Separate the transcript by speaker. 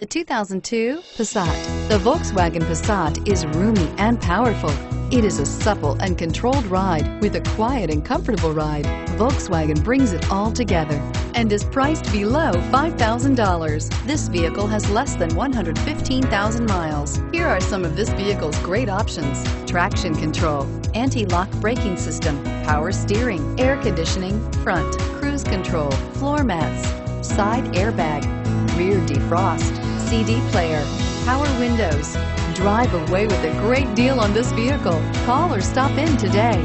Speaker 1: The 2002 Passat. The Volkswagen Passat is roomy and powerful. It is a supple and controlled ride with a quiet and comfortable ride. Volkswagen brings it all together and is priced below $5,000. This vehicle has less than 115,000 miles. Here are some of this vehicle's great options. Traction control, anti-lock braking system, power steering, air conditioning, front, cruise control, floor mats, side airbag, rear defrost, CD player, power windows. Drive away with a great deal on this vehicle. Call or stop in today.